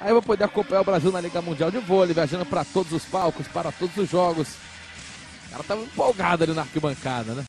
Aí eu vou poder acompanhar o Brasil na Liga Mundial de Vôlei, viajando para todos os palcos, para todos os jogos. O cara tava empolgado ali na arquibancada, né?